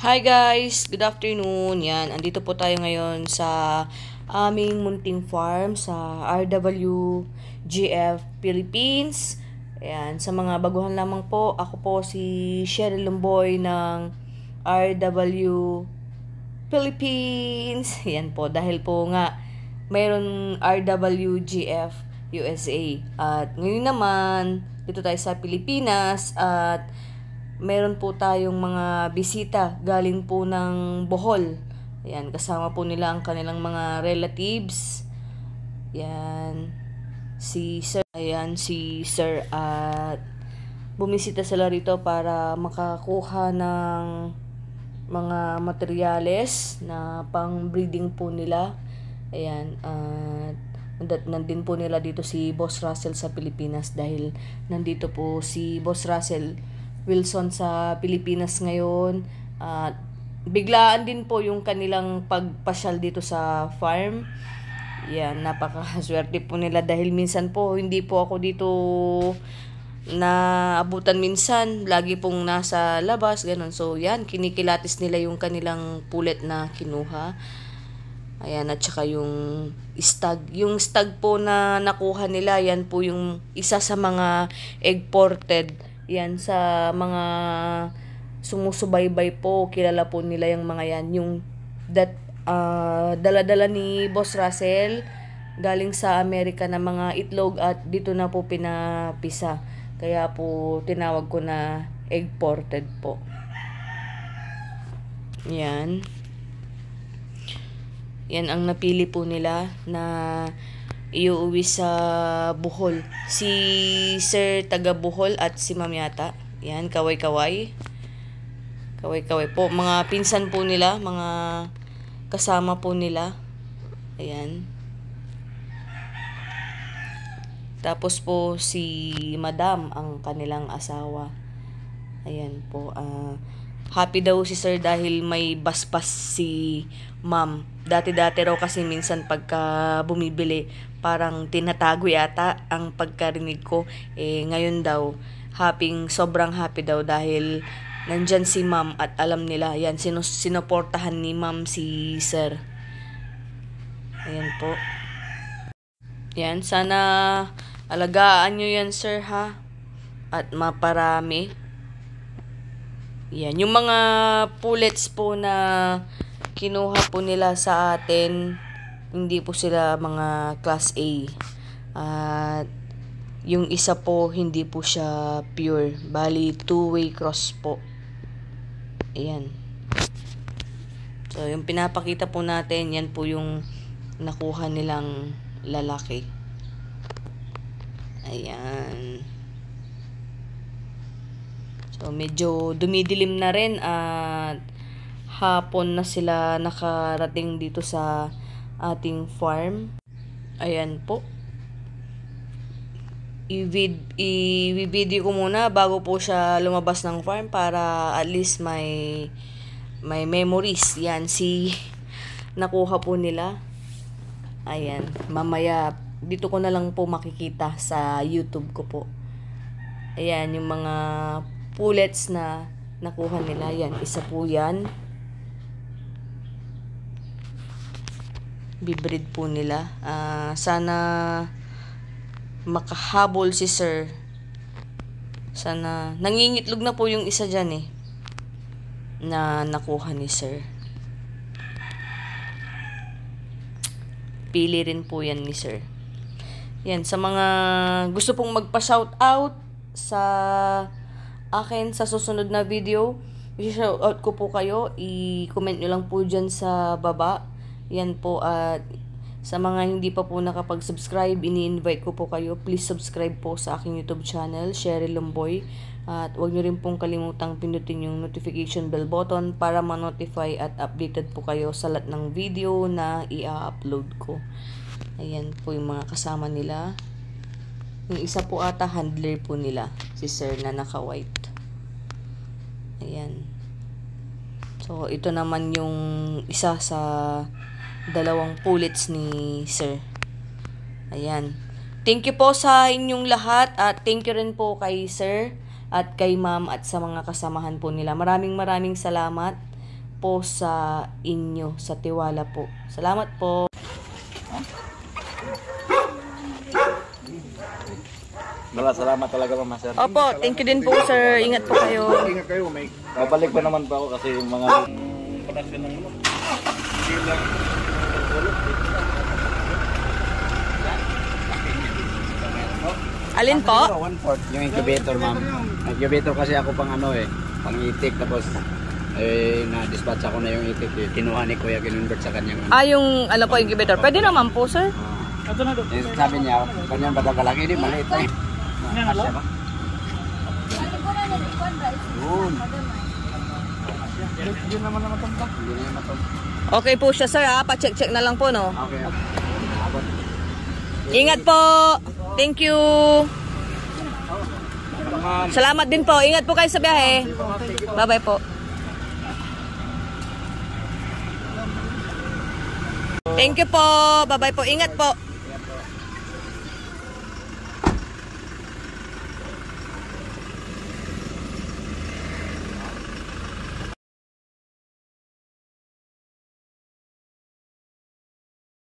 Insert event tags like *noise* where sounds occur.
Hi guys! Good afternoon. Yan, andito po tayo ngayon sa aming munting farm sa RWGF Philippines. Ayan, sa mga baguhan lamang po, ako po si Cheryl Lumboy ng RW Philippines. *laughs* Yan po, dahil po nga mayroon RWGF USA. At ngayon naman, dito tayo sa Pilipinas at meron po tayong mga bisita galing po ng Bohol. Ayan, kasama po nila ang kanilang mga relatives. Yan. Si Sir, ayan, si Sir at bumisita sila rito para makakuha ng mga materyales na pang breeding po nila. Ayan, at uh, nandin po nila dito si Boss Russell sa Pilipinas dahil nandito po si Boss Russell Wilson sa Pilipinas ngayon. Uh, biglaan din po yung kanilang pagpasyal dito sa farm. Yan, napakaswerte po nila dahil minsan po hindi po ako dito na abutan minsan, lagi pong nasa labas, ganun. So, yan, kinikilatis nila yung kanilang pulet na kinuha. Ayan, at saka yung stag. Yung stag po na nakuha nila, yan po yung isa sa mga egg ported yan sa mga sumusubaybay po, kilala po nila yung mga yan. Yung that uh, dala-dala ni Boss Russell galing sa Amerika na mga itlog at dito na po pinapisa. Kaya po tinawag ko na egg ported po. Yan. Yan ang napili po nila na iuwi sa Bohol. Si Sir taga Bohol at si Ma'am yata. Yan, kaway-kaway. Kaway-kaway po. Mga pinsan po nila, mga kasama po nila. Ayan. Tapos po si Madam ang kanilang asawa. Ayan po. Uh, happy daw si Sir dahil may baspas si Ma'am. Dati-dati raw kasi minsan pagka bumibili parang tinatago yata ang pagkarinig ko. Eh, ngayon daw, happy, sobrang happy daw dahil nandyan si ma'am at alam nila, yan, sino, sinuportahan ni ma'am si sir. Ayan po. Yan, sana alagaan nyo yan sir ha. At maparami. Yan, yung mga pullets po na kinuha po nila sa atin hindi po sila mga class A. At yung isa po hindi po siya pure. Bali two-way cross po. Ayan. So yung pinapakita po natin, yan po yung nakuha nilang lalaki. Ayan. So medyo dumidilim na rin at hapon na sila nakarating dito sa ating farm. Ayan po. I-video ko muna bago po siya lumabas ng farm para at least may may memories. Yan, si nakuha po nila. Ayan, mamaya dito ko na lang po makikita sa YouTube ko po. Ayan, yung mga pullets na nakuha nila. Yan, isa po yan. bibreed po nila. Uh, sana makahabol si sir. Sana, nangingitlog na po yung isa dyan eh. Na nakuha ni sir. Pili rin po yan ni sir. Yan, sa mga gusto pong magpa-shout out sa akin sa susunod na video, i-shout out ko po kayo. I-comment nyo lang po dyan sa baba yan po at sa mga hindi pa po nakapag-subscribe, ini-invite ko po kayo. Please subscribe po sa aking YouTube channel, Cheryl Lomboy. At huwag nyo rin pong kalimutang pindutin yung notification bell button para ma-notify at updated po kayo sa lahat ng video na i-upload ko. Ayan po yung mga kasama nila. Yung isa po ata handler po nila, si Sir na naka-white. Ayan. So, ito naman yung isa sa dalawang pullets ni sir. Ayan. Thank you po sa inyong lahat at thank you rin po kay sir at kay ma'am at sa mga kasamahan po nila. Maraming maraming salamat. po sa inyo, sa tiwala po. Salamat po. Wala, salamat talaga mama sir. Opo, thank you din po sir. Ingat po kayo. Ingat kayo, may... Babalik pa naman pa ako kasi yung mga... Production ng ano. Alin po? One fourth yung incubator, ma'am. Incubator kasi ako pang ano eh, pang itik tapos eh na-dispatch ako na yung itik eh. Kinuha ni Kuya kinonvert sa kanyang. Ah, yung ano po, incubator. Pwede naman po sir. Eh, sabi niya, kanyang bata kalaki, di maliit na eh. Kasya ba? Yun. Yun naman naman ito. Hindi na naman ito. Okay po siya sir ha. Pa-check-check na lang po no. Okay. Ingat po. Thank you. Salamat din po. Ingat po kayo sa biyahe. Bye-bye po. Thank you po. Bye-bye po. Ingat po.